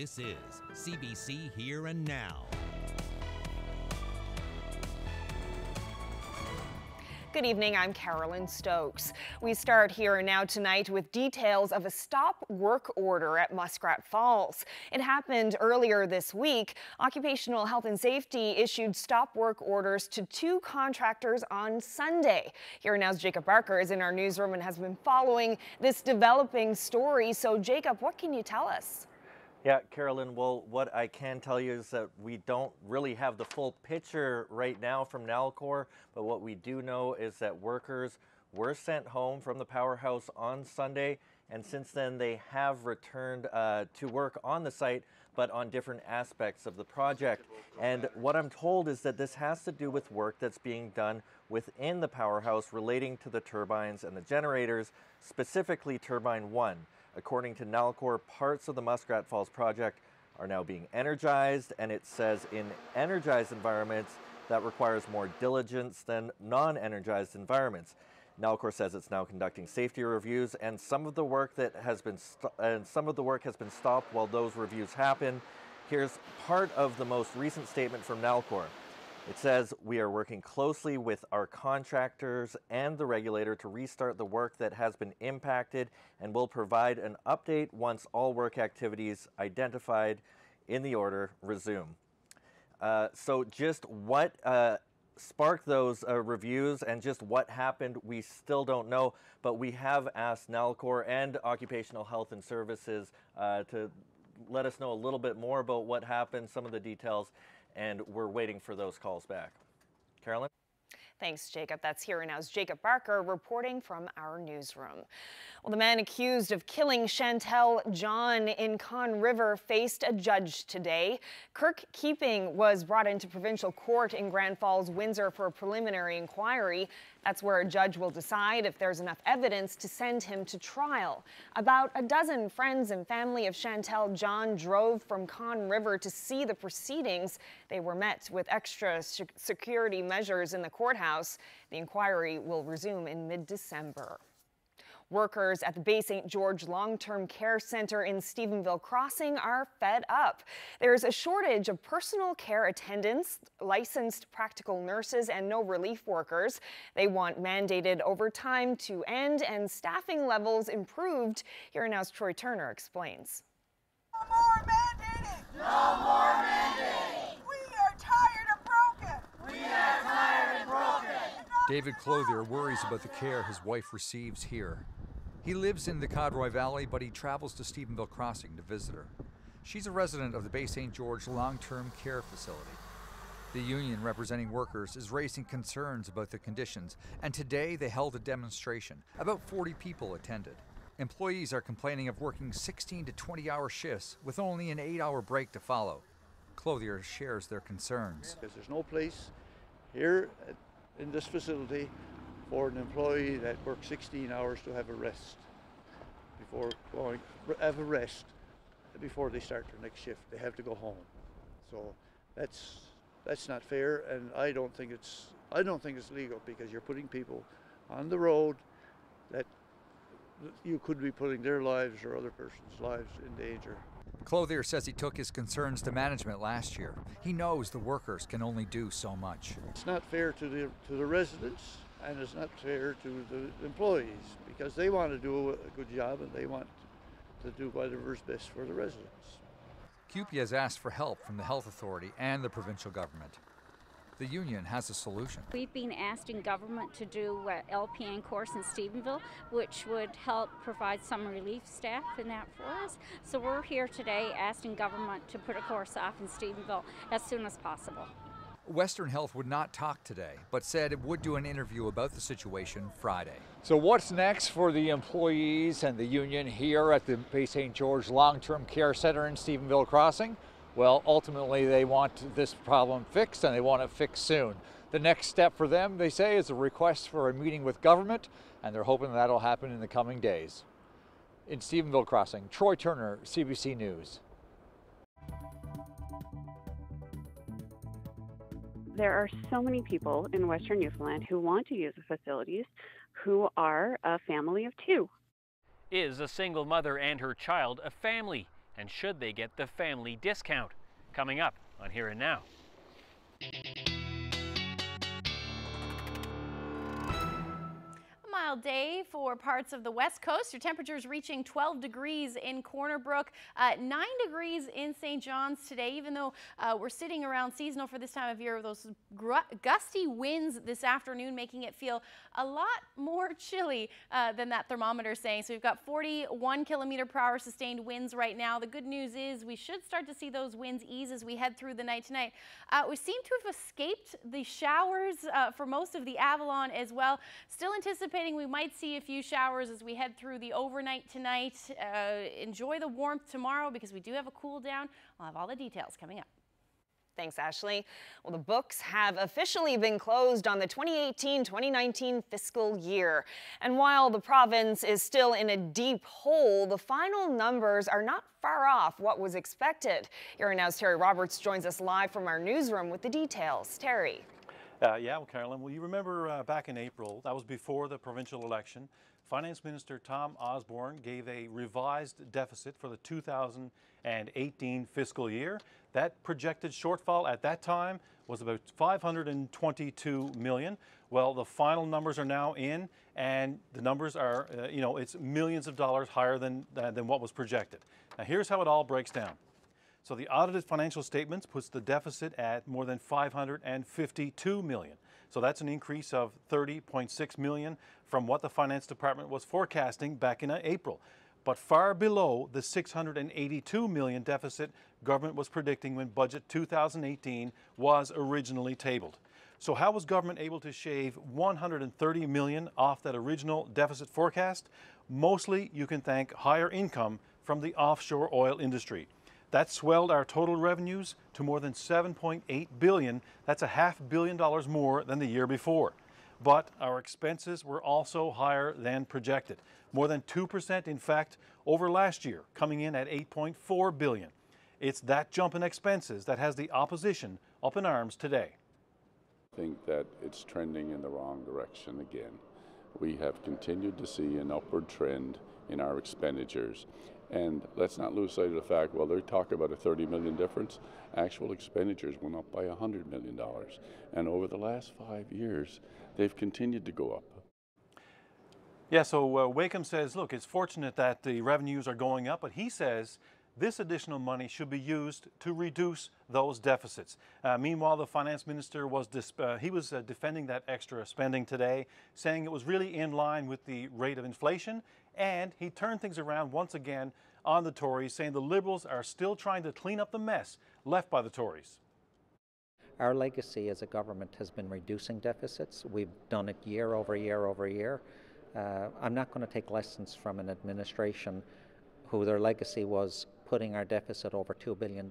This is CBC Here and Now. Good evening, I'm Carolyn Stokes. We start here and now tonight with details of a stop work order at Muskrat Falls. It happened earlier this week. Occupational Health and Safety issued stop work orders to two contractors on Sunday. Here and now's Jacob Barker is in our newsroom and has been following this developing story. So, Jacob, what can you tell us? Yeah, Carolyn, well, what I can tell you is that we don't really have the full picture right now from Nalcor, but what we do know is that workers were sent home from the powerhouse on Sunday, and since then they have returned uh, to work on the site, but on different aspects of the project. And what I'm told is that this has to do with work that's being done within the powerhouse relating to the turbines and the generators, specifically Turbine 1. According to Nalcor, parts of the Muskrat Falls project are now being energized, and it says in energized environments that requires more diligence than non-energized environments. Nalcor says it's now conducting safety reviews, and some of the work that has been and some of the work has been stopped while those reviews happen. Here's part of the most recent statement from Nalcor. It says we are working closely with our contractors and the regulator to restart the work that has been impacted and will provide an update once all work activities identified in the order resume. Uh, so just what uh, sparked those uh, reviews and just what happened, we still don't know, but we have asked Nalcor and Occupational Health and Services uh, to let us know a little bit more about what happened, some of the details, and we're waiting for those calls back. Carolyn? Thanks, Jacob. That's here and now's Jacob Barker reporting from our newsroom. Well, the man accused of killing Chantel John in Conne River faced a judge today. Kirk Keeping was brought into provincial court in Grand Falls, Windsor for a preliminary inquiry. That's where a judge will decide if there's enough evidence to send him to trial. About a dozen friends and family of Chantel John drove from Conne River to see the proceedings. They were met with extra security measures in the courthouse. The inquiry will resume in mid-December. Workers at the Bay St. George Long-Term Care Center in Stephenville Crossing are fed up. There's a shortage of personal care attendants, licensed practical nurses, and no relief workers. They want mandated overtime to end and staffing levels improved. Here now's Troy Turner explains. No more mandating! No more mandating! We are tired and broken! We are tired and broken! David Clothier worries about the care his wife receives here. He lives in the Codroy Valley, but he travels to Stephenville Crossing to visit her. She's a resident of the Bay St. George long term care facility. The union representing workers is raising concerns about the conditions, and today they held a demonstration. About 40 people attended. Employees are complaining of working 16 to 20 hour shifts with only an 8 hour break to follow. Clothier shares their concerns. Because there's no place here in this facility for an employee that works 16 hours to have a rest before going have a rest before they start their next shift. They have to go home. So that's that's not fair, and I don't think it's I don't think it's legal because you're putting people on the road that you could be putting their lives or other person's lives in danger. Clothier says he took his concerns to management last year. He knows the workers can only do so much. It's not fair to the to the residents and it's not fair to the employees because they want to do a good job and they want to do whatever's best for the residents. CUPE has asked for help from the health authority and the provincial government. The union has a solution. We've been asking government to do uh, an LPN course in Stephenville, which would help provide some relief staff in that for us. So we're here today asking government to put a course off in Stephenville as soon as possible. Western Health would not talk today, but said it would do an interview about the situation Friday. So, what's next for the employees and the union here at the Bay St. George Long Term Care Center in Stephenville Crossing? Well, ultimately, they want this problem fixed and they want it fixed soon. The next step for them, they say, is a request for a meeting with government, and they're hoping that'll happen in the coming days. In Stephenville Crossing, Troy Turner, CBC News. There are so many people in Western Newfoundland who want to use the facilities who are a family of two. Is a single mother and her child a family? And should they get the family discount? Coming up on Here and Now. Mild day for parts of the west coast. Your temperatures reaching 12 degrees in Corner Brook, uh, 9 degrees in St. John's today, even though uh, we're sitting around seasonal for this time of year. Those gusty winds this afternoon making it feel a lot more chilly uh, than that thermometer saying. So we've got 41 kilometer per hour sustained winds right now. The good news is we should start to see those winds ease as we head through the night tonight. Uh, we seem to have escaped the showers uh, for most of the Avalon as well. Still anticipating we might see a few showers as we head through the overnight tonight. Uh, enjoy the warmth tomorrow because we do have a cool down. I'll have all the details coming up. Thanks, Ashley. Well, the books have officially been closed on the 2018-2019 fiscal year. And while the province is still in a deep hole, the final numbers are not far off what was expected. Here now's Terry Roberts joins us live from our newsroom with the details. Terry. Uh, yeah, well, Carolyn, well, you remember uh, back in April, that was before the provincial election, Finance Minister Tom Osborne gave a revised deficit for the 2018 fiscal year. That projected shortfall at that time was about 522 million. Well, the final numbers are now in, and the numbers are, uh, you know, it's millions of dollars higher than, than what was projected. Now, here's how it all breaks down. So the audited financial statements puts the deficit at more than 552 million. So that's an increase of 30.6 million from what the finance department was forecasting back in uh, April, but far below the 682 million deficit government was predicting when budget 2018 was originally tabled. So how was government able to shave 130 million off that original deficit forecast? Mostly you can thank higher income from the offshore oil industry. That swelled our total revenues to more than 7.8 billion. That's a half billion dollars more than the year before. But our expenses were also higher than projected. More than 2% in fact over last year, coming in at 8.4 billion. It's that jump in expenses that has the opposition up in arms today. I think that it's trending in the wrong direction again. We have continued to see an upward trend in our expenditures and let's not lose sight of the fact, well, they talk about a 30 million difference. Actual expenditures went up by $100 million. And over the last five years, they've continued to go up. Yeah, so uh, Wakeham says, look, it's fortunate that the revenues are going up, but he says this additional money should be used to reduce those deficits. Uh, meanwhile, the finance minister was uh, he was uh, defending that extra spending today, saying it was really in line with the rate of inflation and he turned things around once again on the Tories, saying the Liberals are still trying to clean up the mess left by the Tories. Our legacy as a government has been reducing deficits. We've done it year over year over year. Uh, I'm not going to take lessons from an administration who their legacy was putting our deficit over $2 billion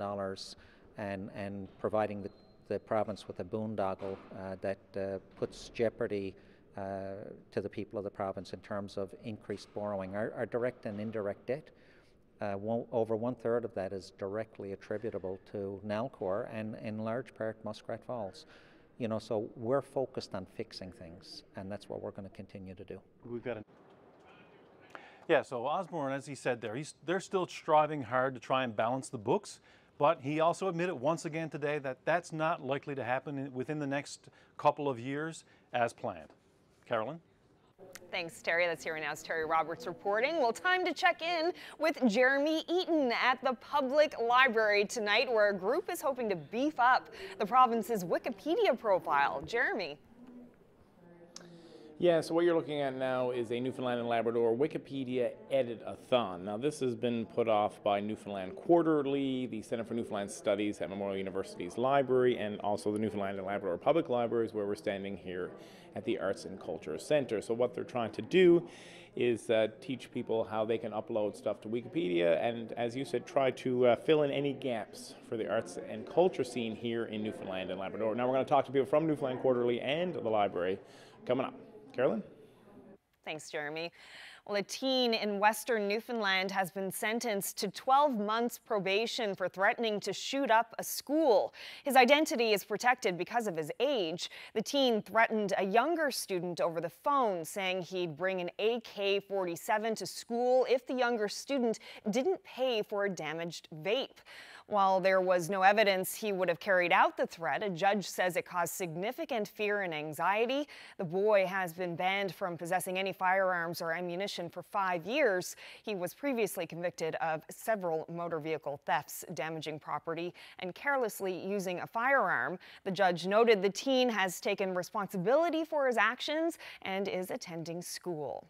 and, and providing the, the province with a boondoggle uh, that uh, puts jeopardy to the people of the province in terms of increased borrowing. Our, our direct and indirect debt, uh, one, over one third of that is directly attributable to Nalcor and in large part Muskrat Falls. You know, so we're focused on fixing things, and that's what we're going to continue to do. We've got a yeah, so Osborne, as he said there, he's, they're still striving hard to try and balance the books, but he also admitted once again today that that's not likely to happen within the next couple of years as planned. Carolyn? Thanks, Terry. That's here now. It's Terry Roberts reporting. Well, time to check in with Jeremy Eaton at the Public Library tonight, where a group is hoping to beef up the province's Wikipedia profile. Jeremy. Yeah, so what you're looking at now is a Newfoundland and Labrador Wikipedia Edit-a-thon. Now this has been put off by Newfoundland Quarterly, the Center for Newfoundland Studies at Memorial University's library, and also the Newfoundland and Labrador Public Libraries where we're standing here at the Arts and Culture Center. So what they're trying to do is uh, teach people how they can upload stuff to Wikipedia and, as you said, try to uh, fill in any gaps for the arts and culture scene here in Newfoundland and Labrador. Now we're going to talk to people from Newfoundland Quarterly and the library coming up. Carolyn? Thanks, Jeremy. Well, a teen in western Newfoundland has been sentenced to 12 months probation for threatening to shoot up a school. His identity is protected because of his age. The teen threatened a younger student over the phone, saying he'd bring an AK 47 to school if the younger student didn't pay for a damaged vape. While there was no evidence he would have carried out the threat, a judge says it caused significant fear and anxiety. The boy has been banned from possessing any firearms or ammunition for five years. He was previously convicted of several motor vehicle thefts, damaging property, and carelessly using a firearm. The judge noted the teen has taken responsibility for his actions and is attending school.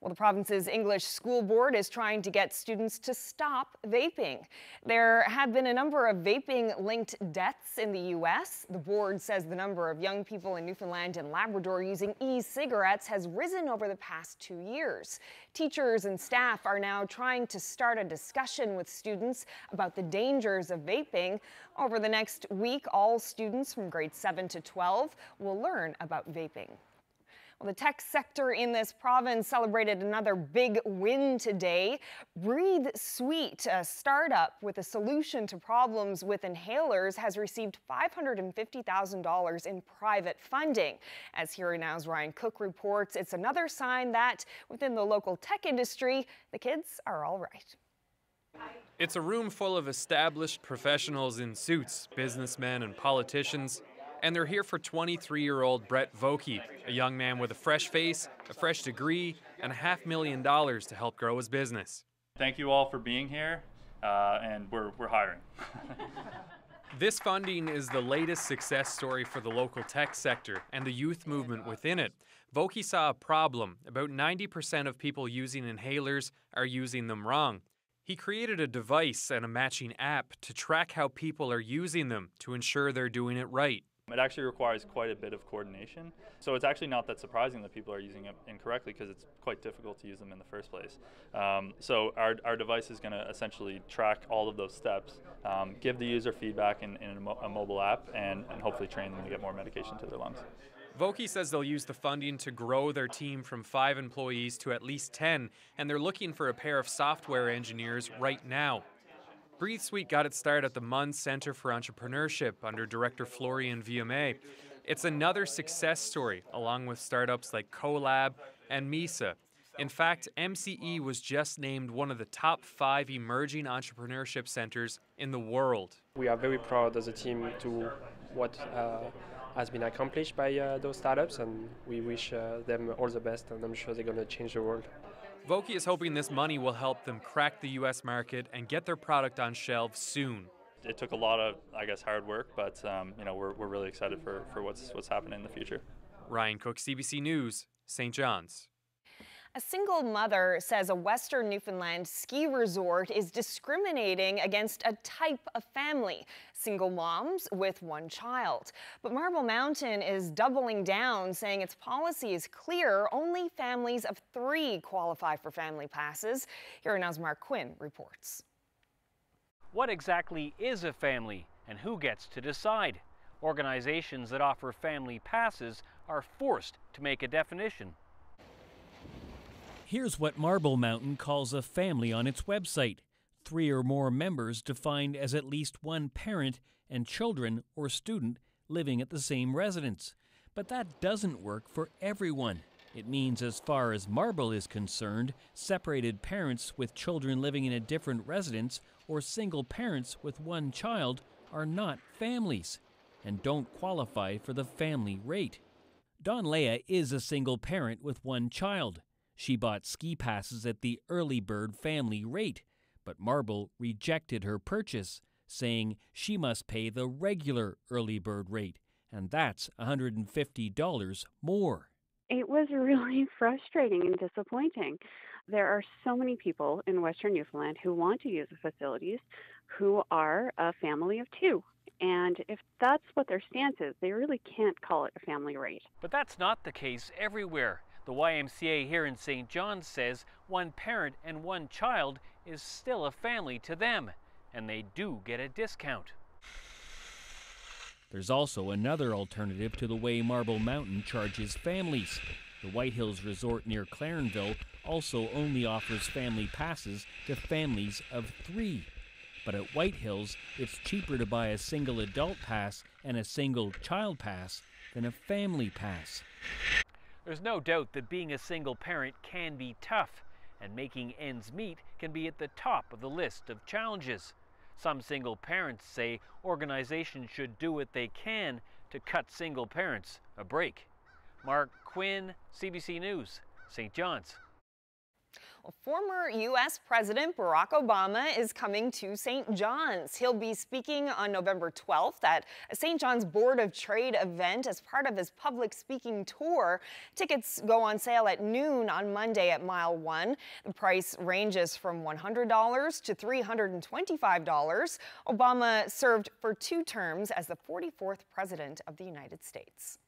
Well, the province's English School Board is trying to get students to stop vaping. There have been a number of vaping linked deaths in the U.S. The board says the number of young people in Newfoundland and Labrador using e cigarettes has risen over the past two years. Teachers and staff are now trying to start a discussion with students about the dangers of vaping. Over the next week, all students from grade 7 to 12 will learn about vaping. Well, the tech sector in this province celebrated another big win today. Breathe Sweet, a startup with a solution to problems with inhalers, has received $550,000 in private funding. As Here Now's Ryan Cook reports, it's another sign that within the local tech industry, the kids are all right. It's a room full of established professionals in suits, businessmen and politicians, and they're here for 23 year old Brett Vokey, a young man with a fresh face, a fresh degree, and a half million dollars to help grow his business. Thank you all for being here, uh, and we're, we're hiring. this funding is the latest success story for the local tech sector and the youth movement within it. Vokey saw a problem. About 90% of people using inhalers are using them wrong. He created a device and a matching app to track how people are using them to ensure they're doing it right. It actually requires quite a bit of coordination. So it's actually not that surprising that people are using it incorrectly because it's quite difficult to use them in the first place. Um, so our, our device is going to essentially track all of those steps, um, give the user feedback in, in a, mo- a, mobile app, and, and hopefully train them to get more medication to their lungs. Vokey says they'll use the funding to grow their team from five employees to at least 10, and they're looking for a pair of software engineers right now. Breathe Sweet got its start at the MUN Center for Entrepreneurship under director Florian Villamet. It's another success story, along with startups like CoLab and Mysa. In fact, MCE was just named one of the top five emerging entrepreneurship centers in the world. We are very proud as a team to what uh, has been accomplished by uh, those startups, and we wish uh, them all the best, and I'm sure they're going to change the world. Vokey is hoping this money will help them crack the U.S. market and get their product on shelves soon. It took a lot of, I guess, hard work, but um, you know we're, we're really excited for, for what's what's happening in the future. Ryan Cook, CBC News, St. John's. A single mother says a Western Newfoundland ski resort is discriminating against a type of family, single moms with one child. But Marble Mountain is doubling down, saying its policy is clear. Only families of three qualify for family passes. Here now's Mark Quinn reports. What exactly is a family and who gets to decide? Organizations that offer family passes are forced to make a definition. Here's what Marble Mountain calls a family on its website three or more members defined as at least one parent and children or student living at the same residence. But that doesn't work for everyone. It means, as far as Marble is concerned, separated parents with children living in a different residence or single parents with one child are not families and don't qualify for the family rate. Don Leah is a single parent with one child. She bought ski passes at the early bird family rate, but Marble rejected her purchase, saying she must pay the regular early bird rate, and that's $150 more. It was really frustrating and disappointing. There are so many people in Western Newfoundland who want to use the facilities who are a family of two. And if that's what their stance is, they really can't call it a family rate. But that's not the case everywhere. The YMCA here in St. John says one parent and one child is still a family to them, and they do get a discount. There's also another alternative to the way Marble Mountain charges families. The White Hills Resort near Clarenville also only offers family passes to families of three. But at White Hills, it's cheaper to buy a single adult pass and a single child pass than a family pass. There's no doubt that being a single parent can be tough, and making ends meet can be at the top of the list of challenges. Some single parents say organizations should do what they can to cut single parents a break. Mark Quinn, CBC News, St. John's. Well, former U.S. President Barack Obama is coming to St. John's. He'll be speaking on November 12th at a St. John's Board of Trade event as part of his public speaking tour. Tickets go on sale at noon on Monday at Mile 1. The price ranges from $100 to $325. Obama served for two terms as the 44th President of the United States.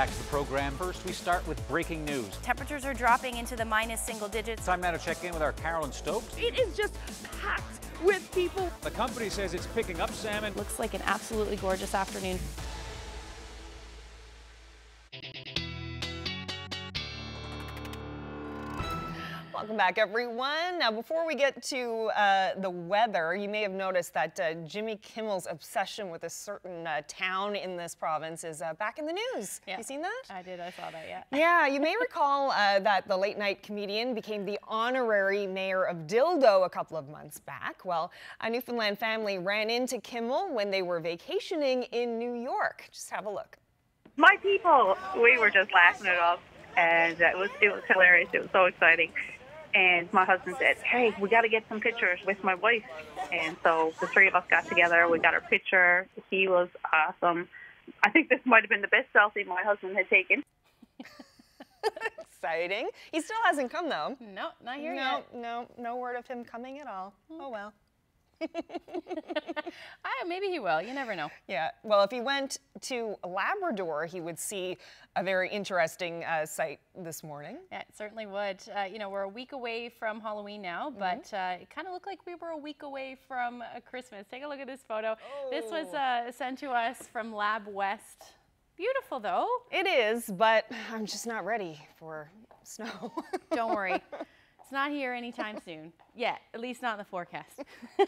Back to the program. First, we start with breaking news. Temperatures are dropping into the minus single digits. Time now to check in with our Carolyn Stokes. It is just packed with people. The company says it's picking up salmon. Looks like an absolutely gorgeous afternoon. Welcome back, everyone. Now, before we get to uh, the weather, you may have noticed that uh, Jimmy Kimmel's obsession with a certain uh, town in this province is uh, back in the news. Yeah. You seen that? I did. I saw that. Yeah. Yeah, you may recall uh, that the late night comedian became the honorary mayor of Dildo a couple of months back. Well, a Newfoundland family ran into Kimmel when they were vacationing in New York. Just have a look. My people, we were just laughing it off, and it was it was hilarious. It was so exciting. And my husband said, "Hey, we got to get some pictures with my wife." And so the three of us got together. We got our picture. He was awesome. I think this might have been the best selfie my husband had taken. Exciting. He still hasn't come though. No, not here no, yet. No, no word of him coming at all. Oh well. Ah, maybe he will. You never know. Yeah. Well, if he went to Labrador, he would see a very interesting uh, sight this morning. Yeah, it certainly would. Uh, you know, we're a week away from Halloween now, but uh, it kind of looked like we were a week away from uh, Christmas. Take a look at this photo. This was uh, sent to us from Lab West. Beautiful, though. It is, but I'm just not ready for snow. Don't worry. It's not here anytime soon. Yet, at least not in the forecast.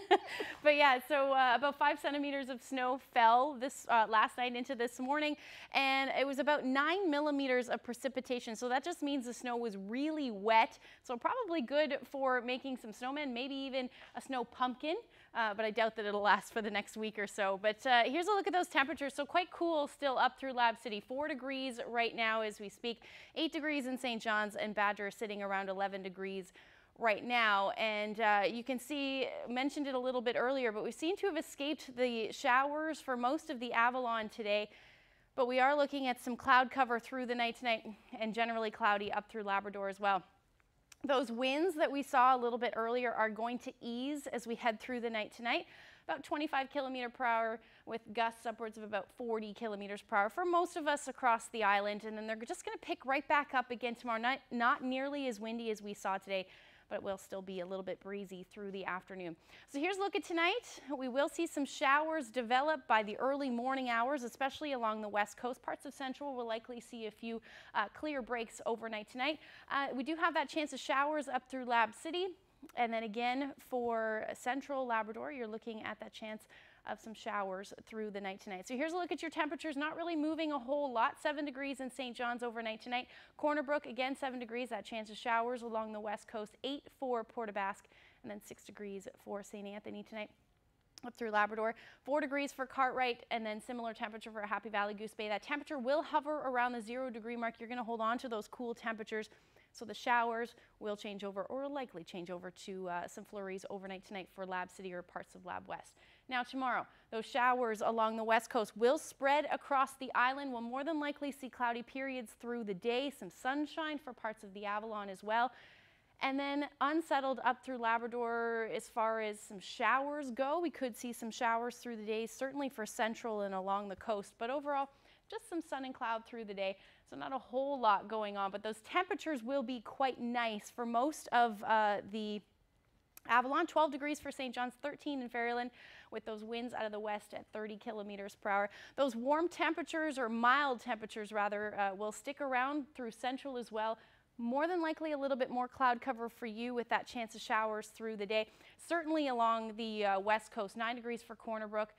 but yeah, so uh, about five centimeters of snow fell this uh, last night into this morning, and it was about nine millimeters of precipitation. So that just means the snow was really wet. So probably good for making some snowmen, maybe even a snow pumpkin. Uh, but I doubt that it'll last for the next week or so. But uh, here's a look at those temperatures. So quite cool still up through Lab City. Four degrees right now as we speak. Eight degrees in St. John's and Badger sitting around 11 degrees right now. And uh, you can see, mentioned it a little bit earlier, but we seem to have escaped the showers for most of the Avalon today. But we are looking at some cloud cover through the night tonight and generally cloudy up through Labrador as well. Those winds that we saw a little bit earlier are going to ease as we head through the night tonight. About 25 kilometer per hour with gusts upwards of about 40 kilometers per hour for most of us across the island. And then they're just going to pick right back up again tomorrow night. Not nearly as windy as we saw today, but it will still be a little bit breezy through the afternoon. So here's a look at tonight. We will see some showers develop by the early morning hours, especially along the west coast. Parts of central will likely see a few uh, clear breaks overnight tonight. Uh, we do have that chance of showers up through Lab City. And then again, for central Labrador, you're looking at that chance of some showers through the night tonight. So here's a look at your temperatures, not really moving a whole lot. 7 degrees in St. John's overnight tonight. Corner Brook, again, 7 degrees, that chance of showers along the west coast. 8 for Port and then 6 degrees for St. Anthony tonight up through Labrador, 4 degrees for Cartwright, and then similar temperature for Happy Valley Goose Bay. That temperature will hover around the zero degree mark. You're going to hold on to those cool temperatures. So the showers will change over or likely change over to uh, some flurries overnight tonight for Lab City or parts of Lab West. Now tomorrow, those showers along the west coast will spread across the island. We'll more than likely see cloudy periods through the day, some sunshine for parts of the Avalon as well. And then unsettled up through Labrador as far as some showers go. We could see some showers through the day, certainly for central and along the coast. But overall, just some sun and cloud through the day. So not a whole lot going on, but those temperatures will be quite nice for most of uh, the Avalon, 12 degrees for St. John's, 13 in Ferryland, with those winds out of the west at 30 kilometers per hour. Those warm temperatures, or mild temperatures rather, uh, will stick around through central as well. More than likely a little bit more cloud cover for you with that chance of showers through the day. Certainly along the uh, west coast, 9 degrees for Corner Brook,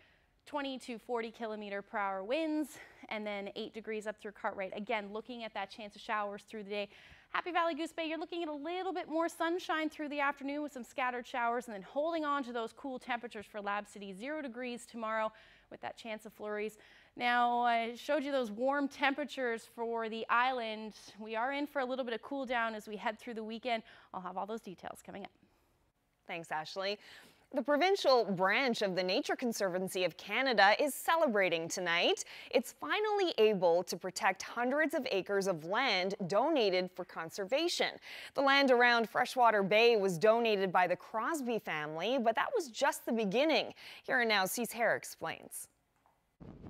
20 to 40 kilometer per hour winds, and then 8 degrees up through Cartwright. Again, looking at that chance of showers through the day. Happy Valley Goose Bay, you're looking at a little bit more sunshine through the afternoon with some scattered showers and then holding on to those cool temperatures for Lab City. Zero degrees tomorrow with that chance of flurries. Now, I showed you those warm temperatures for the island. We are in for a little bit of cool down as we head through the weekend. I'll have all those details coming up. Thanks, Ashley. The provincial branch of the Nature Conservancy of Canada is celebrating tonight. It's finally able to protect hundreds of acres of land donated for conservation. The land around Freshwater Bay was donated by the Crosby family, but that was just the beginning. Here and now, Cecil Haire explains.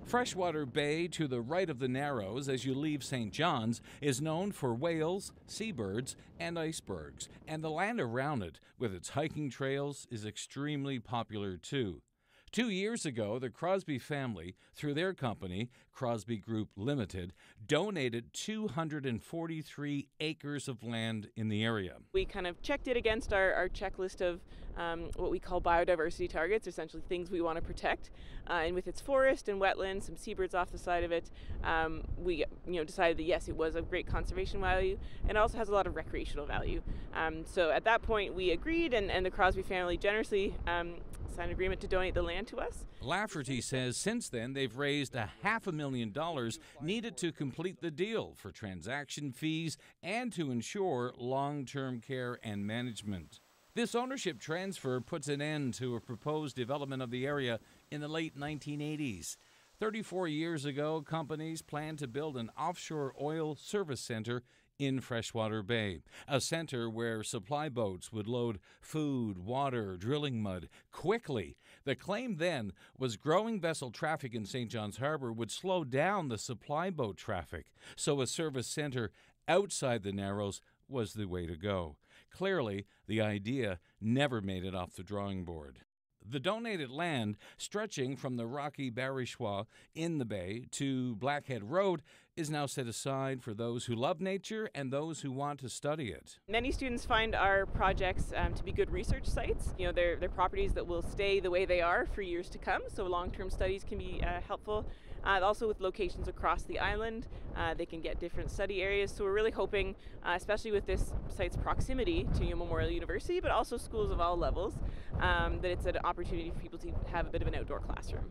Freshwater Bay to the right of the Narrows as you leave St. John's is known for whales, seabirds, and icebergs, and the land around it, with its hiking trails, is extremely popular too. Two years ago, the Crosby family, through their company, Crosby Group Limited, donated 243 acres of land in the area. We kind of checked it against our, our checklist of um, what we call biodiversity targets, essentially things we want to protect. Uh, and with its forest and wetlands, some seabirds off the side of it, um, we you know decided that yes, it was of great conservation value and also has a lot of recreational value. Um, so at that point, we agreed, and, and the Crosby family generously um, signed an agreement to donate the land to us. Lafferty says since then they've raised a half a million dollars needed to complete the deal for transaction fees and to ensure long term care and management. This ownership transfer puts an end to a proposed development of the area in the late 1980s. 34 years ago, companies planned to build an offshore oil service center in Freshwater Bay, a center where supply boats would load food, water, drilling mud quickly. The claim then was growing vessel traffic in St. John's Harbor would slow down the supply boat traffic, so a service center outside the Narrows was the way to go. Clearly, the idea never made it off the drawing board. The donated land, stretching from the rocky Barachois in the bay to Blackhead Road, is now set aside for those who love nature and those who want to study it. Many students find our projects um, to be good research sites. You know, they're, they're properties that will stay the way they are for years to come, so long-term studies can be uh, helpful. Uh, also with locations across the island, uh, they can get different study areas. So we're really hoping, uh, especially with this site's proximity to Yale Memorial University, but also schools of all levels, um, that it's an opportunity for people to have a bit of an outdoor classroom.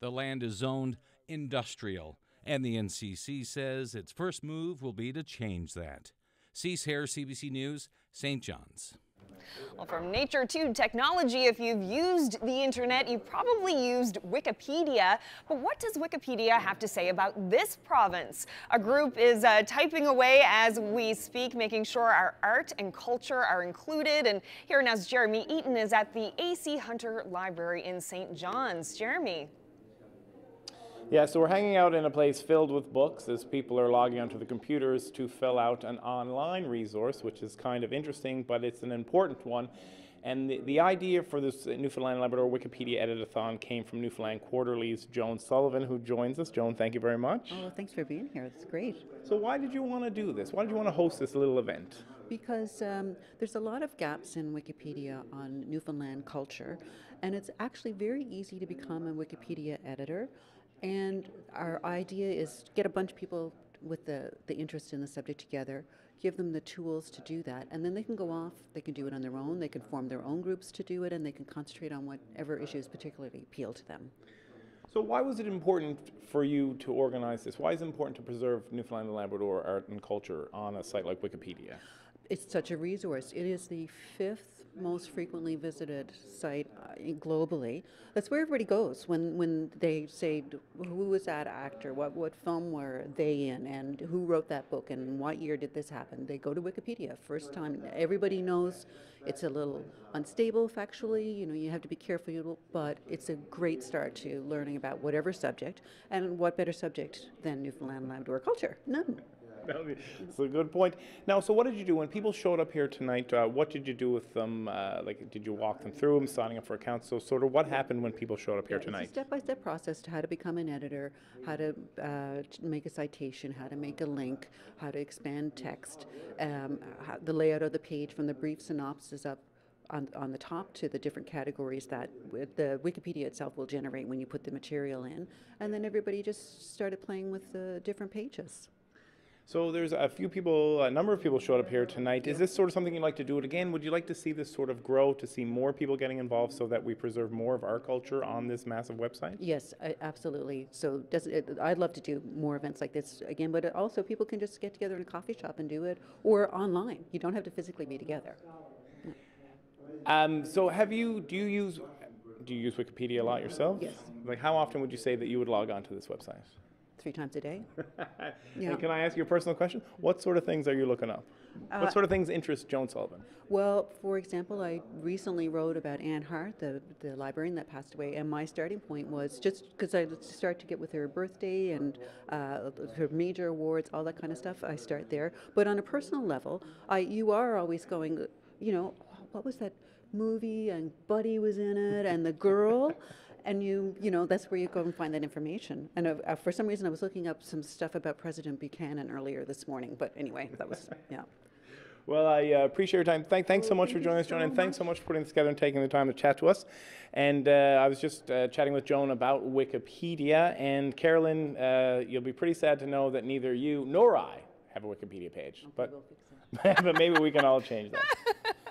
The land is zoned industrial, and the NCC says its first move will be to change that. Cecil Haire, CBC News, St. John's. Well, from nature to technology, if you've used the internet, you've probably used Wikipedia. But what does Wikipedia have to say about this province? A group is uh, typing away as we speak, making sure our art and culture are included. And here now's Jeremy Eaton is at the AC Hunter Library in St. John's. Jeremy. Yeah, so we're hanging out in a place filled with books as people are logging onto the computers to fill out an online resource, which is kind of interesting, but it's an important one. And the, the idea for this Newfoundland Labrador Wikipedia Editathon came from Newfoundland Quarterly's Joan Sullivan, who joins us. Joan, thank you very much. Oh, thanks for being here. It's great. So, why did you want to do this? Why did you want to host this little event? Because um, there's a lot of gaps in Wikipedia on Newfoundland culture, and it's actually very easy to become a Wikipedia editor. And our idea is get a bunch of people with the, the interest in the subject together, give them the tools to do that, and then they can go off, they can do it on their own, they can form their own groups to do it, and they can concentrate on whatever issues particularly appeal to them. So why was it important for you to organize this? Why is it important to preserve Newfoundland and Labrador art and culture on a site like Wikipedia? It's such a resource. It is the fifth most frequently visited site uh, globally. That's where everybody goes when, when they say, who was that actor? What, what film were they in? And who wrote that book? And what year did this happen? They go to Wikipedia. First time, everybody knows it's a little unstable factually. You know, you have to be careful, but it's a great start to learning about whatever subject. And what better subject than Newfoundland Labrador culture? None. That's a good point. Now, so what did you do when people showed up here tonight? Uh, what did you do with them? Uh, like, did you walk them through them, signing up for accounts? So, sort of, what happened when people showed up here tonight? It's a step-by-step process to how to become an editor, how to uh, make a citation, how to make a link, how to expand text, um, how, the layout of the page from the brief synopsis up on, on the top to the different categories that the Wikipedia itself will generate when you put the material in. And then everybody just started playing with the different pages. So there's a few people, a number of people showed up here tonight. Is this sort of something you'd like to do it again? Would you like to see this sort of grow, to see more people getting involved so that we preserve more of our culture on this massive website? Yes, I, absolutely. So does it, I'd love to do more events like this again, but also people can just get together in a coffee shop and do it, or online. You don't have to physically be together. Um, so have you, do you use, do you use Wikipedia a lot yourself? Yes. Like how often would you say that you would log on to this website? Three times a day. yeah. And can I ask you a personal question? What sort of things are you looking up? Uh, what sort of things interest Joan Sullivan? Well, for example, I recently wrote about Anne Hart, the, the librarian that passed away, and my starting point was just because I start to get with her birthday and uh, her major awards, all that kind of stuff. I start there, but on a personal level, I you are always going, you know, what was that movie and Buddy was in it and the girl. and you, you know, that's where you go and find that information. And uh, uh, for some reason, I was looking up some stuff about President Buchanan earlier this morning. But anyway, that was yeah. Well, I uh, appreciate your time. Thank, thanks so much for joining us, Joan, and thanks so much for putting this together and taking the time to chat to us. And uh, I was just uh, chatting with Joan about Wikipedia, and Carolyn, uh, you'll be pretty sad to know that neither you nor I have a Wikipedia page, okay, but we'll but maybe we can all change that.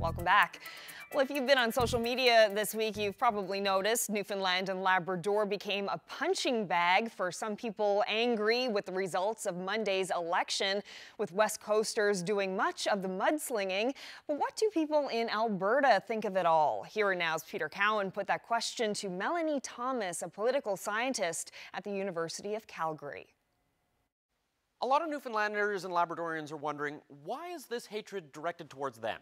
Welcome back. Well, if you've been on social media this week, you've probably noticed Newfoundland and Labrador became a punching bag for some people angry with the results of Monday's election, with West Coasters doing much of the mudslinging. But what do people in Alberta think of it all? Here and now's Peter Cowan put that question to Melanie Thomas, a political scientist at the University of Calgary. A lot of Newfoundlanders and Labradorians are wondering why is this hatred directed towards them?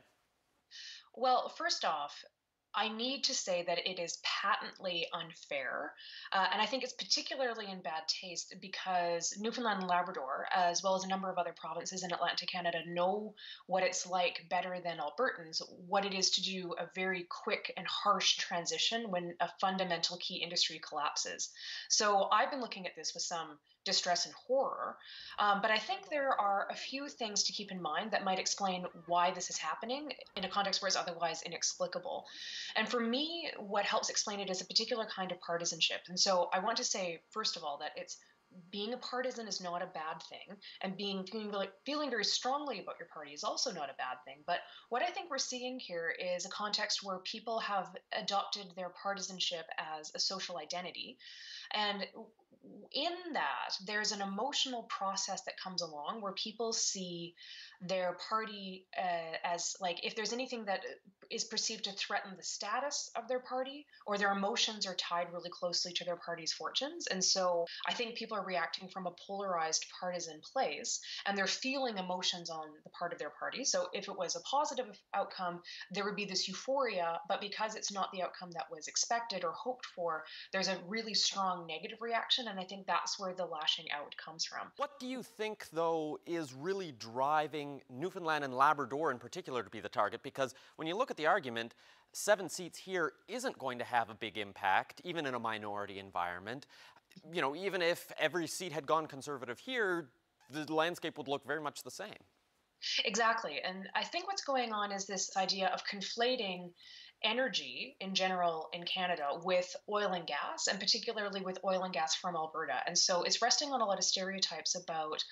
Well, first off, I need to say that it is patently unfair. Uh, and I think it's particularly in bad taste because Newfoundland and Labrador, as well as a number of other provinces in Atlantic Canada, know what it's like better than Albertans, what it is to do a very quick and harsh transition when a fundamental key industry collapses. So I've been looking at this with some distress and horror. Um, but I think there are a few things to keep in mind that might explain why this is happening in a context where it's otherwise inexplicable. And for me, what helps explain it is a particular kind of partisanship. And so I want to say, first of all, that it's being a partisan is not a bad thing, and being feeling, feeling very strongly about your party is also not a bad thing. But what I think we're seeing here is a context where people have adopted their partisanship as a social identity, and in that, there's an emotional process that comes along where people see their party uh, as like if there's anything that is perceived to threaten the status of their party or their emotions are tied really closely to their party's fortunes. And so i think people are reacting from a polarized partisan place and they're feeling emotions on the part of their party. So if it was a positive outcome there would be this euphoria but because it's not the outcome that was expected or hoped for there's a really strong negative reaction and i think that's where the lashing out comes from what do you think though is really driving Newfoundland and Labrador in particular to be the target because when you look at the argument, seven seats here isn't going to have a big impact, even in a minority environment. You know, even if every seat had gone conservative here, the landscape would look very much the same. Exactly. And I think what's going on is this idea of conflating energy in general in Canada with oil and gas, and particularly with oil and gas from Alberta. And so it's resting on a lot of stereotypes about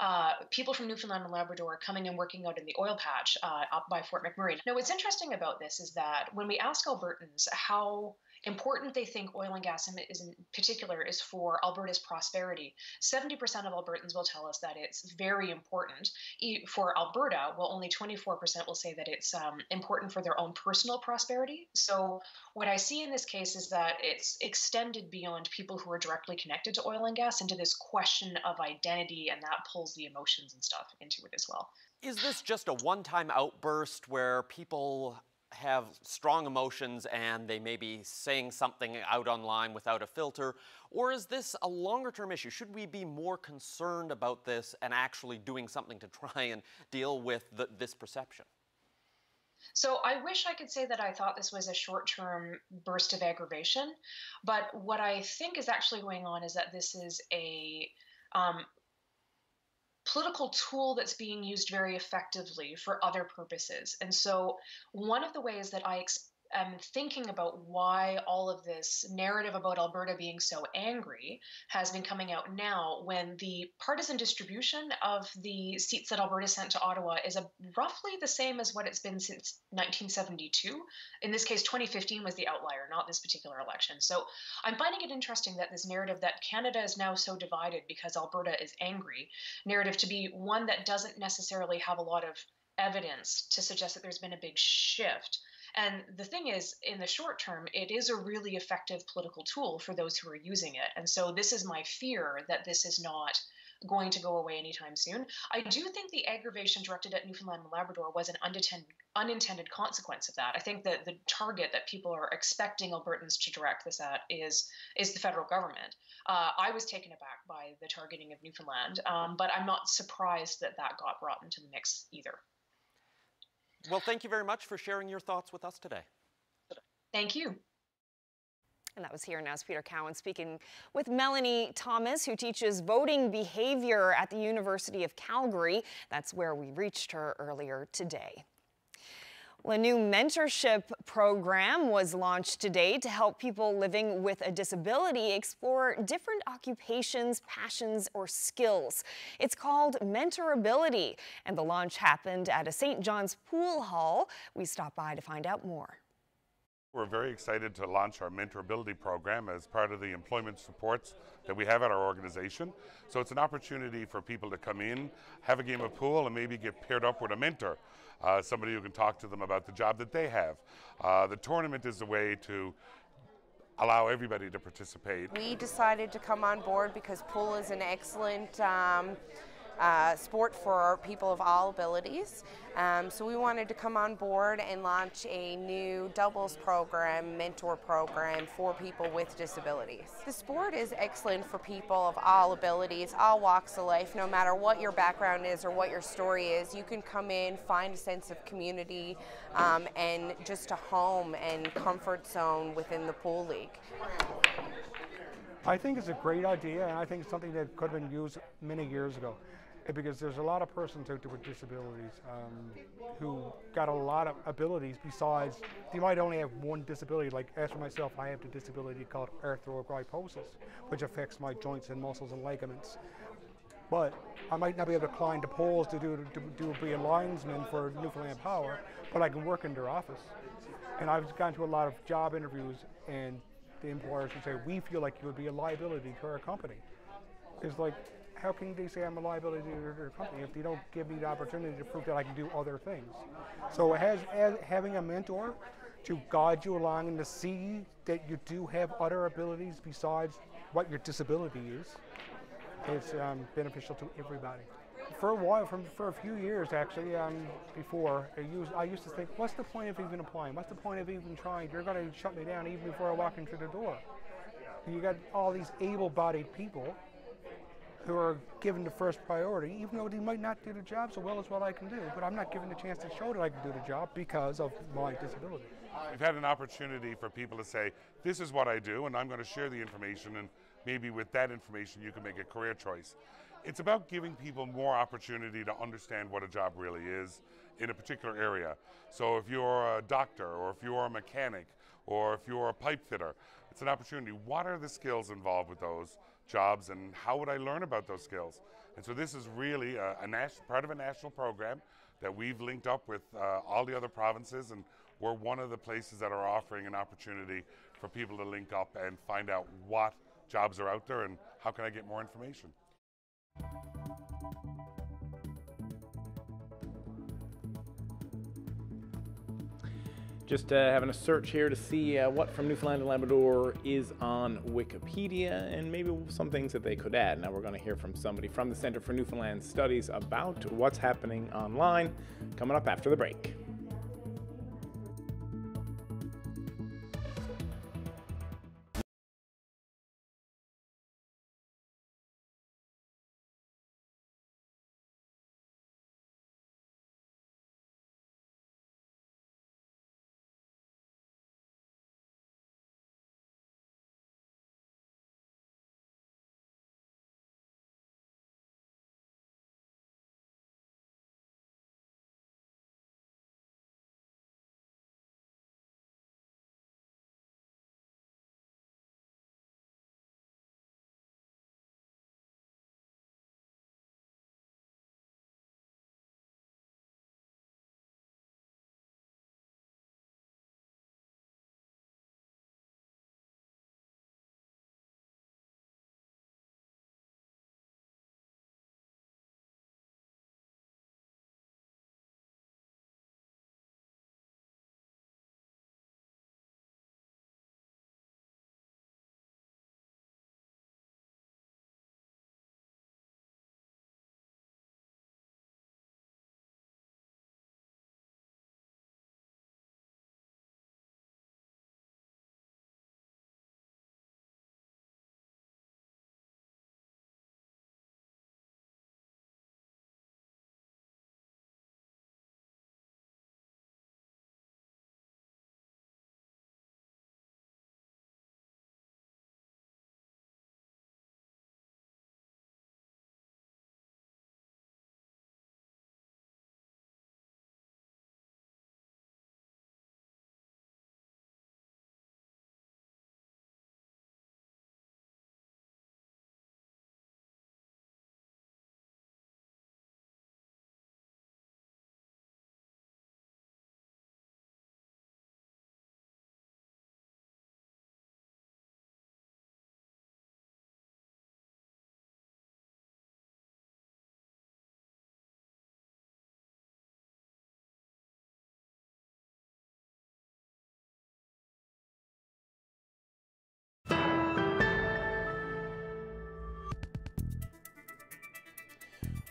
uh, people from Newfoundland and Labrador coming and working out in the oil patch uh, up by Fort McMurray. Now, what's interesting about this is that when we ask Albertans how important they think oil and gas is in particular is for Alberta's prosperity. 70% of Albertans will tell us that it's very important for Alberta, while only 24% will say that it's um, important for their own personal prosperity. So, what I see in this case is that it's extended beyond people who are directly connected to oil and gas into this question of identity, and that pulls the emotions and stuff into it as well. Is this just a one time outburst where people have strong emotions and they may be saying something out online without a filter? Or is this a longer term issue? Should we be more concerned about this and actually doing something to try and deal with the, this perception? So I wish I could say that I thought this was a short term burst of aggravation, but what I think is actually going on is that this is a um, political tool that's being used very effectively for other purposes. And so, one of the ways that I ex- am thinking about why all of this narrative about Alberta being so angry has been coming out now when the partisan distribution of the seats that Alberta sent to Ottawa is a, roughly the same as what it's been since 1972. In this case, 2015 was the outlier, not this particular election. So I'm finding it interesting that this narrative that Canada is now so divided because Alberta is angry narrative to be one that doesn't necessarily have a lot of evidence to suggest that there's been a big shift and the thing is, in the short term, it is a really effective political tool for those who are using it. And so this is my fear that this is not going to go away anytime soon. I do think the aggravation directed at Newfoundland and Labrador was an unintended, unintended consequence of that. I think that the target that people are expecting Albertans to direct this at is is the federal government. Uh, I was taken aback by the targeting of Newfoundland, um, but I'm not surprised that that got brought into the mix either. Well, thank you very much for sharing your thoughts with us today. Thank you. And that was here now's Peter Cowan speaking with Melanie Thomas, who teaches voting behavior at the University of Calgary. That's where we reached her earlier today. A new mentorship program was launched today to help people living with a disability explore different occupations, passions, or skills. It's called Mentorability, and the launch happened at a St. John's Pool Hall. We stopped by to find out more. We're very excited to launch our mentorability program as part of the employment supports that we have at our organization. So it's an opportunity for people to come in, have a game of pool, and maybe get paired up with a mentor, uh, somebody who can talk to them about the job that they have. Uh, the tournament is a way to allow everybody to participate. We decided to come on board because pool is an excellent um, uh, sport for people of all abilities. Um, so we wanted to come on board and launch a new doubles program, mentor program for people with disabilities. The sport is excellent for people of all abilities, all walks of life, no matter what your background is or what your story is. You can come in, find a sense of community um, and just a home and comfort zone within the pool league. I think it's a great idea, and I think something that could have been used many years ago. Because there's a lot of persons out there with disabilities um, who got a lot of abilities besides, they might only have one disability. Like, as for myself, I have the disability called arthrogryposis, which affects my joints and muscles and ligaments. But I might not be able to climb the poles to do to do be a linesman for Newfoundland Power, but I can work in their office. And I've gone to a lot of job interviews, and the employers would say, "We feel like you would be a liability to our company." It's like, how can they say I'm a liability to their company if they don't give me the opportunity to prove that I can do other things? So has, as having a mentor to guide you along and to see that you do have other abilities besides what your disability is is um, beneficial to everybody. For a while, from, for a few years actually, um, before, I used, I used to think, what's the point of even applying? What's the point of even trying? You're going to shut me down even before I walk into the door. You got all these able-bodied people who are given the first priority, even though they might not do the job so well as what I can do. But I'm not given the chance to show that I can do the job because of my disability. We've had an opportunity for people to say, this is what I do, and I'm going to share the information, and maybe with that information you can make a career choice. It's about giving people more opportunity to understand what a job really is in a particular area. So if you're a doctor, or if you're a mechanic, or if you're a pipe fitter, it's an opportunity. What are the skills involved with those jobs, and how would I learn about those skills? And so this is really a, a part of a national program that we've linked up with uh, all the other provinces, and we're one of the places that are offering an opportunity for people to link up and find out what jobs are out there and how can I get more information. Just uh, having a search here to see uh, what from Newfoundland and Labrador is on Wikipedia and maybe some things that they could add. Now we're going to hear from somebody from the Centre for Newfoundland Studies about what's happening online coming up after the break.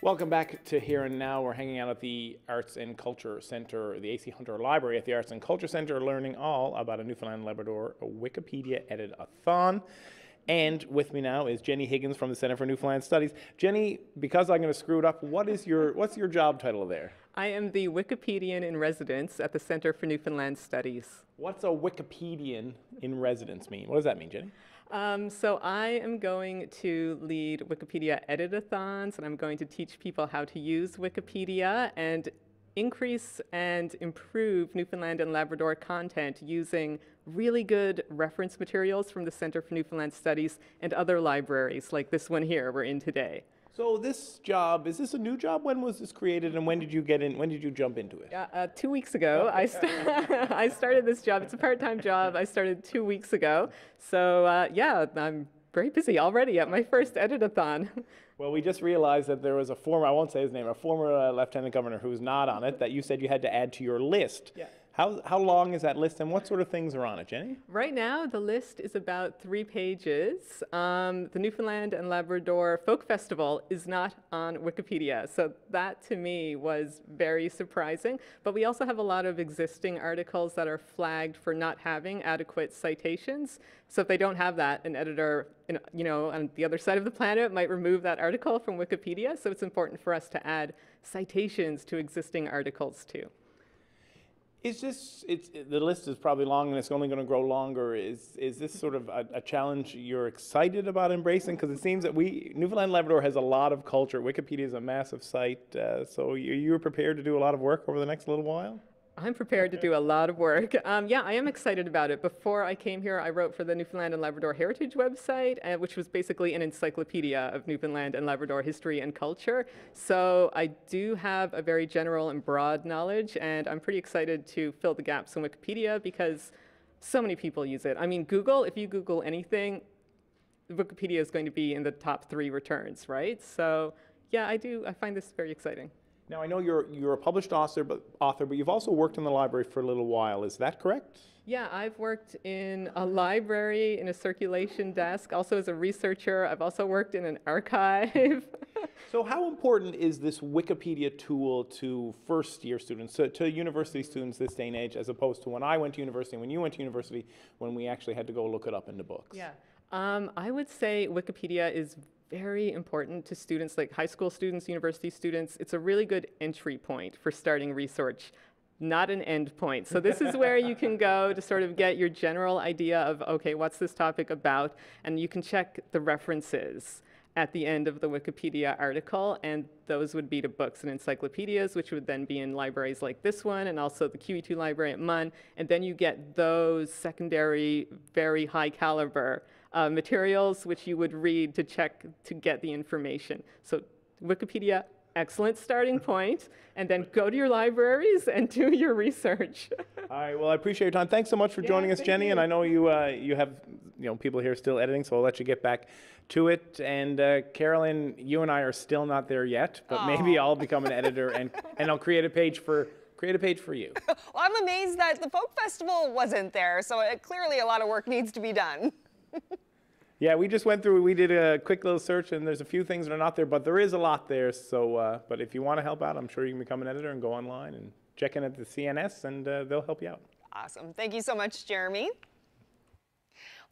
Welcome back to Here and Now. We're hanging out at the Arts and Culture Center, the AC Hunter Library at the Arts and Culture Center, learning all about a Newfoundland Labrador Wikipedia edit-a-thon. And with me now is Jenny Higgins from the Center for Newfoundland Studies. Jenny, because I'm going to screw it up, what is your what's your job title there? I am the Wikipedian in residence at the Center for Newfoundland Studies. What's a Wikipedian in residence mean? What does that mean, Jenny? Um, so I am going to lead Wikipedia edit-a-thons, and I'm going to teach people how to use Wikipedia and increase and improve Newfoundland and Labrador content using really good reference materials from the Center for Newfoundland Studies and other libraries like this one here we're in today. So this job, is this a new job? When was this created and when did you get in, when did you jump into it? Yeah, uh, two weeks ago, I, st I started this job. It's a part-time job. I started two weeks ago. So uh, yeah, I'm very busy already at my first edit-a-thon. Well, we just realized that there was a former, I won't say his name, a former uh, lieutenant governor who's not on it that you said you had to add to your list. Yeah. How, how long is that list and what sort of things are on it, Jenny? Right now, the list is about three pages. Um, the Newfoundland and Labrador Folk Festival is not on Wikipedia, so that to me was very surprising. But we also have a lot of existing articles that are flagged for not having adequate citations. So if they don't have that, an editor in, you know, on the other side of the planet might remove that article from Wikipedia. So it's important for us to add citations to existing articles too. Is this, it's, the list is probably long and it's only going to grow longer. Is, is this sort of a, a challenge you're excited about embracing? Because it seems that we, Newfoundland Labrador has a lot of culture. Wikipedia is a massive site. Uh, so you, you're prepared to do a lot of work over the next little while? I'm prepared to do a lot of work. Um, yeah, I am excited about it. Before I came here, I wrote for the Newfoundland and Labrador Heritage website, uh, which was basically an encyclopedia of Newfoundland and Labrador history and culture. So I do have a very general and broad knowledge, and I'm pretty excited to fill the gaps in Wikipedia because so many people use it. I mean, Google, if you Google anything, Wikipedia is going to be in the top three returns, right? So yeah, I do, I find this very exciting. Now, I know you're, you're a published author but, author, but you've also worked in the library for a little while. Is that correct? Yeah, I've worked in a library, in a circulation desk, also as a researcher. I've also worked in an archive. so how important is this Wikipedia tool to first year students, to, to university students this day and age, as opposed to when I went to university, and when you went to university, when we actually had to go look it up in the books? Yeah. Um, I would say Wikipedia is very important to students like high school students, university students. It's a really good entry point for starting research, not an end point. So this is where you can go to sort of get your general idea of, okay, what's this topic about? And you can check the references at the end of the Wikipedia article, and those would be to books and encyclopedias, which would then be in libraries like this one, and also the QE2 library at MUN, and then you get those secondary, very high caliber uh, materials which you would read to check to get the information. So Wikipedia, excellent starting point, and then go to your libraries and do your research. All right, well, I appreciate your time. Thanks so much for yeah, joining us, Jenny, you. and I know you, uh, you have you know, people here still editing, so I'll let you get back to it. And uh, Carolyn, you and I are still not there yet, but Aww. maybe I'll become an editor and, and I'll create a page for create a page for you. well, I'm amazed that the folk festival wasn't there, so it, clearly a lot of work needs to be done. Yeah, we just went through, we did a quick little search and there's a few things that are not there, but there is a lot there. So, uh, but if you want to help out, I'm sure you can become an editor and go online and check in at the CNS and uh, they'll help you out. Awesome. Thank you so much, Jeremy.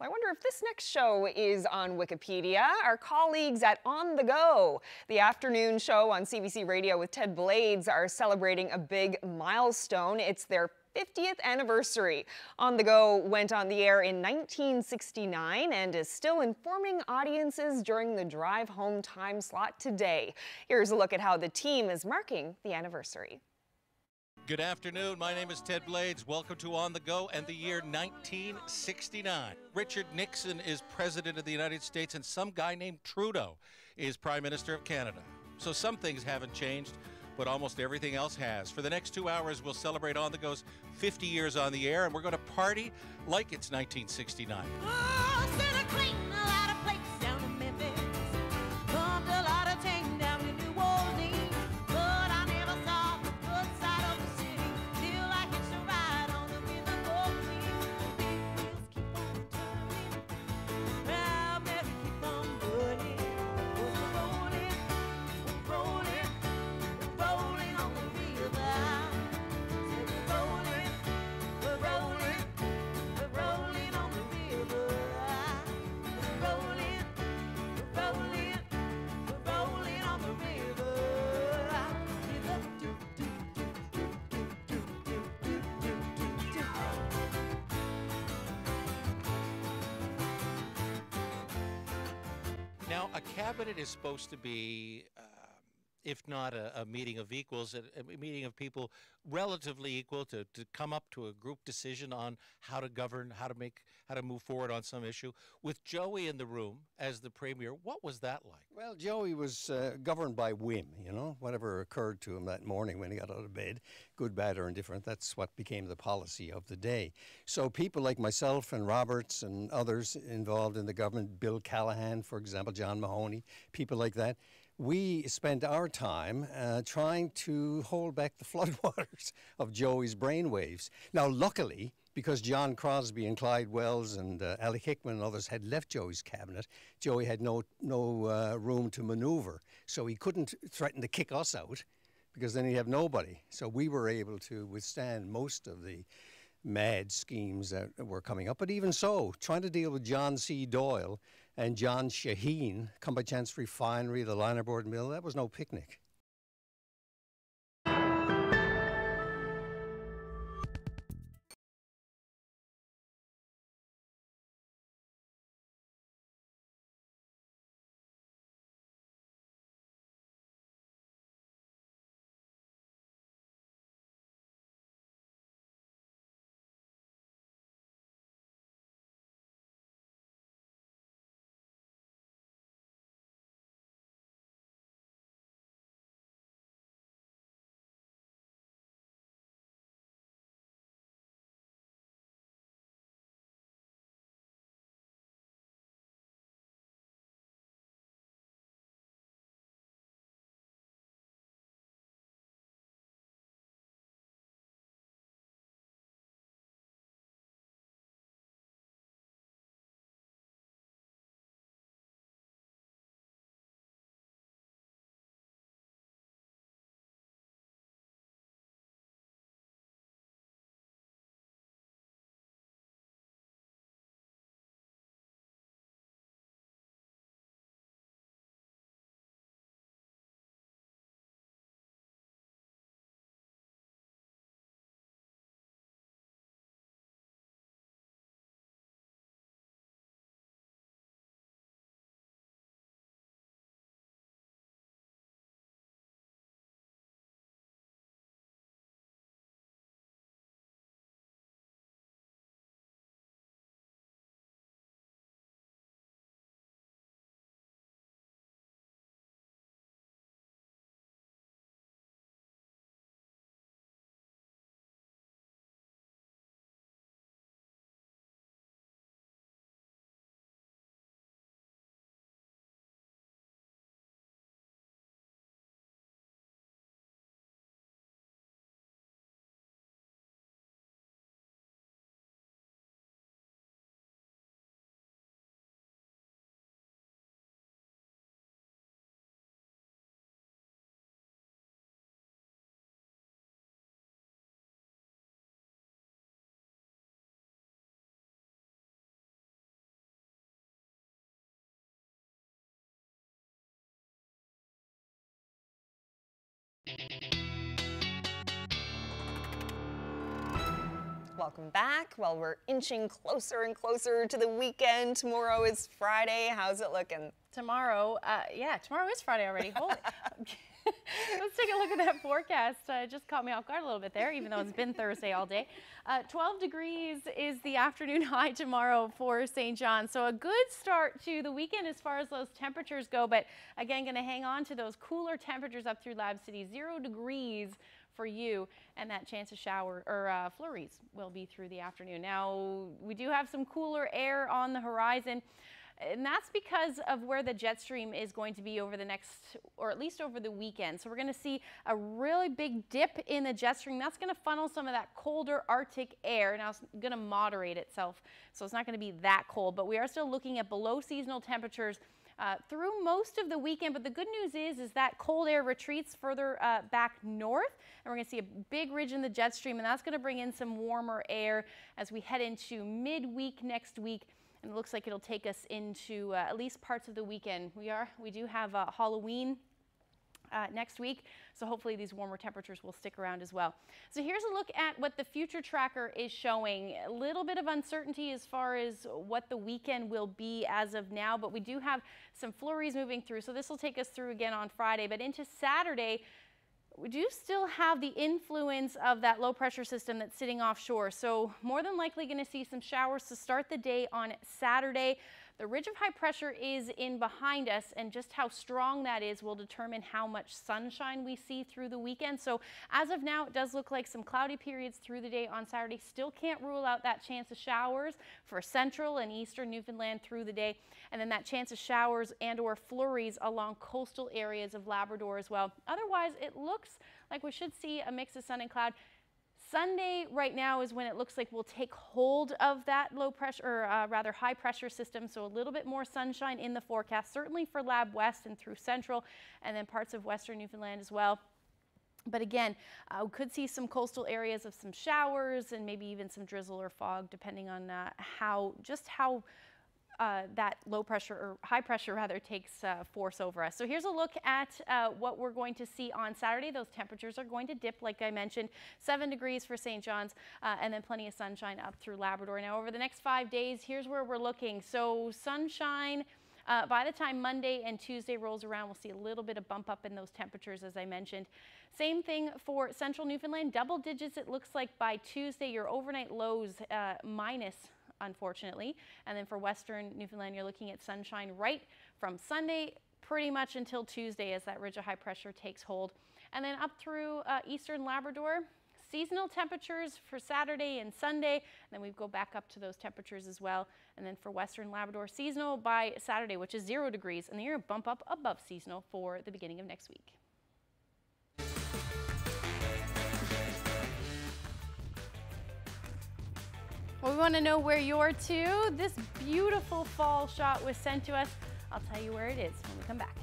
I wonder if this next show is on Wikipedia. Our colleagues at On The Go, the afternoon show on CBC Radio with Ted Blades, are celebrating a big milestone. It's their 50th anniversary. On the Go went on the air in 1969 and is still informing audiences during the drive home time slot today. Here's a look at how the team is marking the anniversary. Good afternoon. My name is Ted Blades. Welcome to On the Go and the year 1969. Richard Nixon is President of the United States, and some guy named Trudeau is Prime Minister of Canada. So some things haven't changed but almost everything else has. For the next two hours, we'll celebrate On the Go's 50 years on the air, and we're going to party like it's 1969. Oh, cabinet is supposed to be, if not a, a meeting of equals, a, a meeting of people relatively equal to, to come up to a group decision on how to govern, how to make, how to move forward on some issue. With Joey in the room as the premier, what was that like? Well, Joey was uh, governed by whim, you know, whatever occurred to him that morning when he got out of bed, good, bad, or indifferent, that's what became the policy of the day. So people like myself and Roberts and others involved in the government, Bill Callahan, for example, John Mahoney, people like that, we spent our time uh, trying to hold back the floodwaters of Joey's brainwaves. Now, luckily, because John Crosbie and Clyde Wells and uh, Alex Hickman and others had left Joey's cabinet, Joey had no, no uh, room to maneuver. So he couldn't threaten to kick us out because then he'd have nobody. So we were able to withstand most of the mad schemes that were coming up. But even so, trying to deal with John C. Doyle and John Shaheen, come by Chance Refinery, the linerboard mill, that was no picnic. Welcome back. Well, we're inching closer and closer to the weekend. Tomorrow is Friday. How's it looking? Tomorrow, uh, yeah, tomorrow is Friday already. Holy. Let's take a look at that forecast. Uh, just caught me off guard a little bit there, even though it's been Thursday all day. Uh, 12 degrees is the afternoon high tomorrow for St. John. So a good start to the weekend as far as those temperatures go. But again, going to hang on to those cooler temperatures up through Lab City. Zero degrees for you and that chance of shower or uh, flurries will be through the afternoon. Now we do have some cooler air on the horizon and that's because of where the jet stream is going to be over the next, or at least over the weekend. So we're going to see a really big dip in the jet stream. That's going to funnel some of that colder Arctic air. Now it's going to moderate itself, so it's not going to be that cold, but we are still looking at below seasonal temperatures uh, through most of the weekend. But the good news is, is that cold air retreats further uh, back north, and we're going to see a big ridge in the jet stream, and that's going to bring in some warmer air as we head into midweek next week and it looks like it'll take us into uh, at least parts of the weekend. We are, we do have uh, Halloween uh, next week. So hopefully these warmer temperatures will stick around as well. So here's a look at what the future tracker is showing. A little bit of uncertainty as far as what the weekend will be as of now, but we do have some flurries moving through. So this will take us through again on Friday, but into Saturday, we do still have the influence of that low pressure system that's sitting offshore. So more than likely going to see some showers to start the day on Saturday. The ridge of high pressure is in behind us and just how strong that is will determine how much sunshine we see through the weekend. So as of now, it does look like some cloudy periods through the day on Saturday. Still can't rule out that chance of showers for central and eastern Newfoundland through the day. And then that chance of showers and or flurries along coastal areas of Labrador as well. Otherwise, it looks like we should see a mix of sun and cloud. Sunday right now is when it looks like we'll take hold of that low pressure, or uh, rather high pressure system. So a little bit more sunshine in the forecast, certainly for Lab West and through Central and then parts of Western Newfoundland as well. But again, uh, we could see some coastal areas of some showers and maybe even some drizzle or fog, depending on uh, how, just how uh, that low pressure or high pressure rather takes uh, force over us. So here's a look at uh, what we're going to see on Saturday. Those temperatures are going to dip, like I mentioned, seven degrees for St. John's uh, and then plenty of sunshine up through Labrador. Now over the next five days, here's where we're looking. So sunshine. Uh, by the time Monday and Tuesday rolls around, we'll see a little bit of bump up in those temperatures, as I mentioned. Same thing for central Newfoundland, double digits it looks like by Tuesday. Your overnight lows uh, minus unfortunately. And then for Western Newfoundland, you're looking at sunshine right from Sunday pretty much until Tuesday as that ridge of high pressure takes hold. And then up through uh, Eastern Labrador, seasonal temperatures for Saturday and Sunday. And then we go back up to those temperatures as well. And then for Western Labrador, seasonal by Saturday, which is zero degrees. And then you're going to bump up above seasonal for the beginning of next week. Well, we want to know where you're to. This beautiful fall shot was sent to us. I'll tell you where it is when we come back.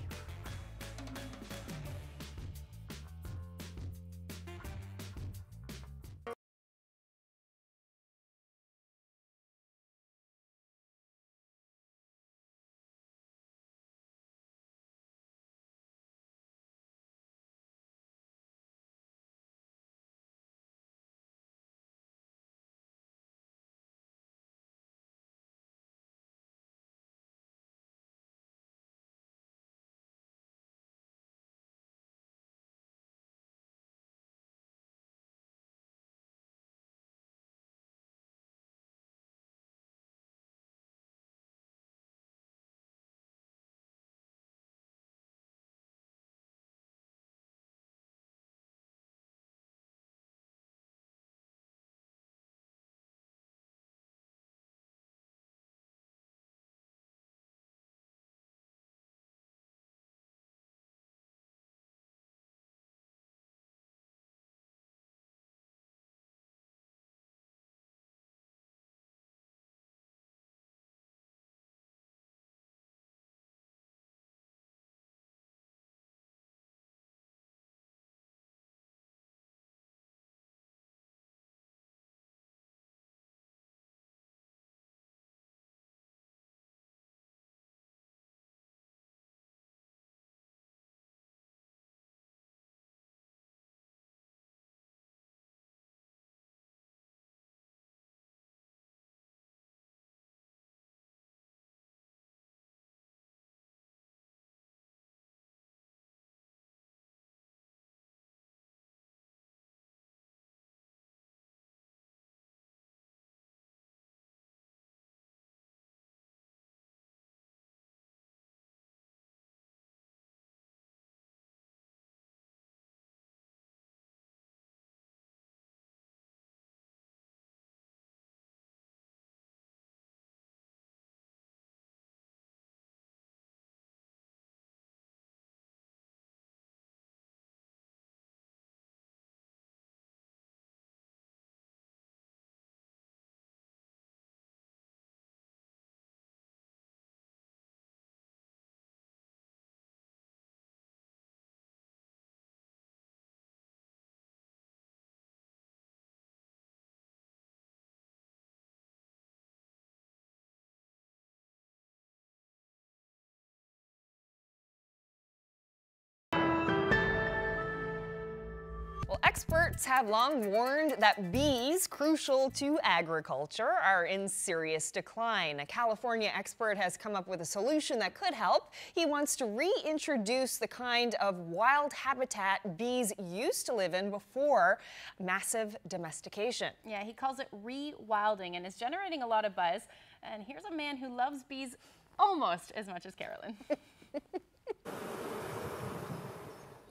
Well, experts have long warned that bees, crucial to agriculture, are in serious decline. A California expert has come up with a solution that could help. He wants to reintroduce the kind of wild habitat bees used to live in before massive domestication. Yeah, he calls it rewilding and is generating a lot of buzz. And here's a man who loves bees almost as much as Carolyn.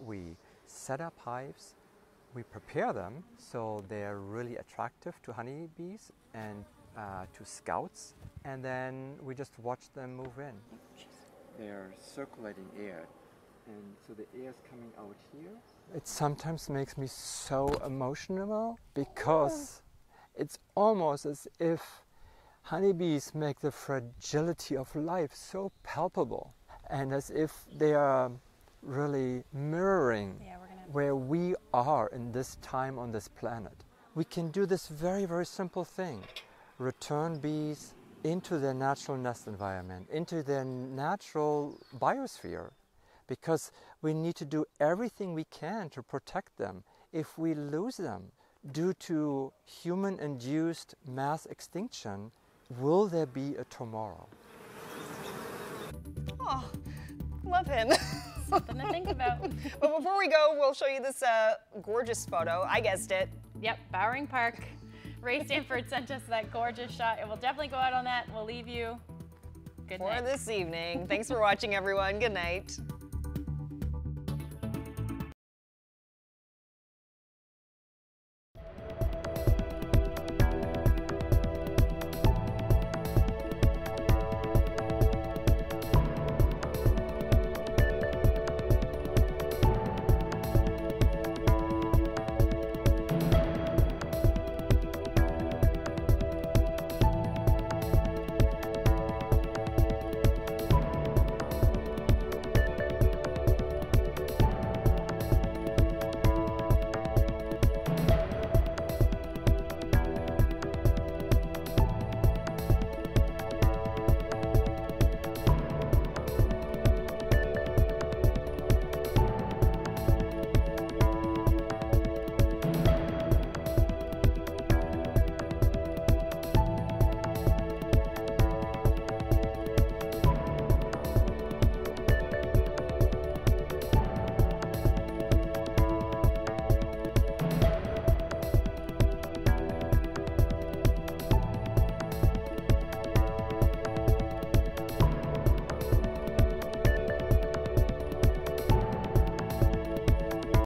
we set up hives, we prepare them so they're really attractive to honeybees and uh, to scouts, and then we just watch them move in. They're circulating air, and so the air is coming out here. It sometimes makes me so emotional because it's almost as if honeybees make the fragility of life so palpable and as if they are really mirroring yeah, where we are in this time on this planet. We can do this very, very simple thing return bees into their natural nest environment, into their natural biosphere, because we need to do everything we can to protect them. If we lose them due to human induced mass extinction, will there be a tomorrow? Oh, love him. Something to think about. but before we go, we'll show you this uh, gorgeous photo. I guessed it. Yep, Bowering Park. Ray Stanford sent us that gorgeous shot. It will definitely go out on that. We'll leave you. Good for night. this evening. Thanks for watching, everyone. Good night.